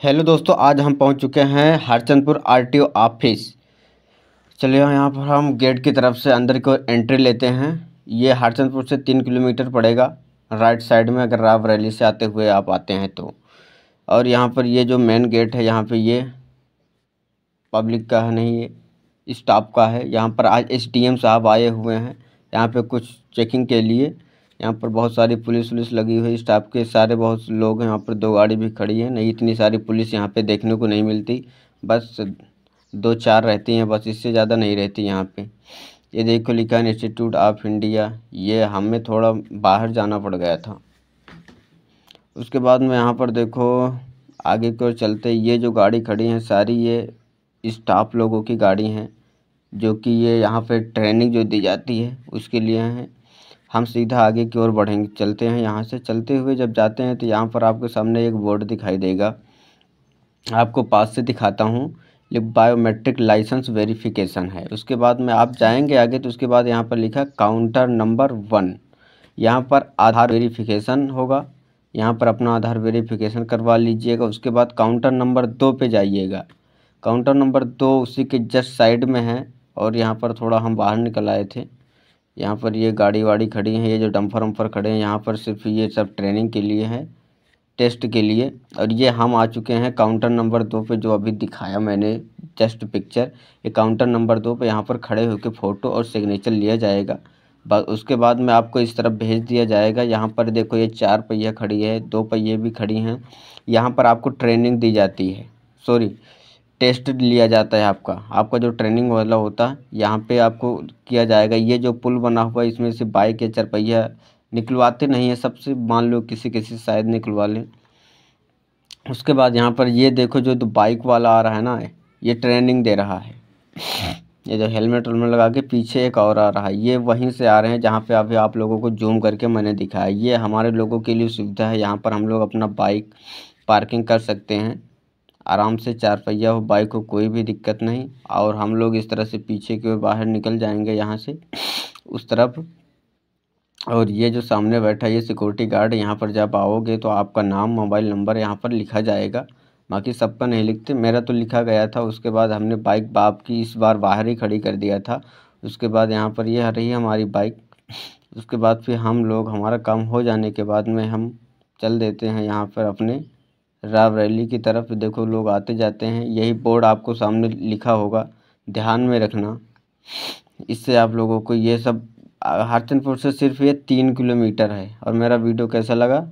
Hello दोस्तों, आज हम पहुँच चुके हैं हरचंदपुर आरटीओ ऑफ़िस। चलिए यहाँ पर हम गेट की तरफ़ से अंदर की ओर एंट्री लेते हैं। ये हरचंदपुर से तीन किलोमीटर पड़ेगा। राइट साइड में अगर राव रैली से आते हुए आप आते हैं तो। और यहाँ पर ये जो मेन गेट है, यहाँ पे ये पब्लिक का है, नहीं, ये स्टाफ का है। यहाँ पर आज एसडीएम साहब आए हुए हैं। यहाँ पे कुछ चेकिंग के लिए। यहाँ पर बहुत सारी पुलिस वुलिस लगी हुई स्टाफ के सारे बहुत लोग हैं। यहाँ पर दो गाड़ी भी खड़ी है। नहीं, इतनी सारी पुलिस यहाँ पे देखने को नहीं मिलती। बस दो चार रहती हैं। बस इससे ज़्यादा नहीं रहती यहाँ पे। ये देखो, लिखा है, इंस्टीट्यूट ऑफ़ इंडिया। ये हमें थोड़ा बाहर जाना पड़ गया था। उसके बाद में यहाँ पर देखो, आगे की ओर चलते, ये जो गाड़ी खड़ी हैं, सारी ये स्टाफ लोगों की गाड़ी हैं, जो कि ये यहाँ पे ट्रेनिंग जो दी जाती है, उसके लिए हैं। हम सीधा आगे की ओर बढ़ेंगे, चलते हैं यहाँ से। चलते हुए जब जाते हैं तो यहाँ पर आपके सामने एक बोर्ड दिखाई देगा। आपको पास से दिखाता हूँ, ये बायोमेट्रिक लाइसेंस वेरिफिकेशन है। उसके बाद में आप जाएँगे आगे तो उसके बाद यहाँ पर लिखा काउंटर नंबर वन। यहाँ पर आधार वेरिफिकेशन होगा। यहाँ पर अपना आधार वेरिफिकेशन करवा लीजिएगा। उसके बाद काउंटर नंबर दो पे जाइएगा। काउंटर नंबर दो उसी के जस्ट साइड में है और यहाँ पर थोड़ा हम बाहर निकल आए थे। यहाँ पर ये गाड़ी वाड़ी खड़ी है, ये जो डम्फर वम्फर खड़े हैं, यहाँ पर सिर्फ़ ये सब ट्रेनिंग के लिए है टेस्ट के लिए। और ये हम आ चुके हैं काउंटर नंबर दो पे जो अभी दिखाया मैंने जस्ट पिक्चर ये काउंटर नंबर दो पे यहाँ पर खड़े होकर फ़ोटो और सिग्नेचर लिया जाएगा। उसके बाद में आपको इस तरफ़ भेज दिया जाएगा। यहाँ पर देखो ये चार पहिया खड़ी है, दो पहिए भी खड़ी हैं, यहाँ पर आपको ट्रेनिंग दी जाती है। सॉरी टेस्ट लिया जाता है आपका। आपका जो ट्रेनिंग वाला होता है यहाँ पे आपको किया जाएगा, ये जो पुल बना हुआ है, इसमें से बाइक या चरपहिया निकलवाते नहीं है, सबसे मान लो किसी किसी शायद निकलवा लें। उसके बाद यहाँ पर ये देखो, जो तो बाइक वाला आ रहा है ना, ये ट्रेनिंग दे रहा है। ये जो हेलमेट वेलमेट लगा के पीछे एक और आ रहा है। ये वहीं से आ रहे हैं, जहाँ पे अभी आप लोगों को जूम करके मैंने दिखाया। ये हमारे लोगों के लिए सुविधा है, यहाँ पर हम लोग अपना बाइक पार्किंग कर सकते हैं। आराम से चार पहिया हो, बाइक हो, कोई भी दिक्कत नहीं। और हम लोग इस तरह से पीछे की ओर बाहर निकल जाएँगे यहाँ से, उस तरफ़। और ये जो सामने बैठा ये सिक्योरिटी गार्ड, यहाँ पर जब आओगे तो आपका नाम, मोबाइल नंबर यहाँ पर लिखा जाएगा। बाकी सबका नहीं लिखते, मेरा तो लिखा गया था, उसके बाद हमने बाइक बाप की इस बार बाहर ही खड़ी कर दिया था। उसके बाद यहाँ पर ये आ रही हमारी बाइक। उसके बाद फिर हम लोग, हमारा काम हो जाने के बाद में हम चल देते हैं यहाँ पर अपने। रावरैली की तरफ़ देखो, लोग आते जाते हैं। यही बोर्ड आपको सामने लिखा होगा, ध्यान में रखना। इससे आप लोगों को ये सब हरचंदपुर से सिर्फ़ ये तीन किलोमीटर है। और मेरा वीडियो कैसा लगा?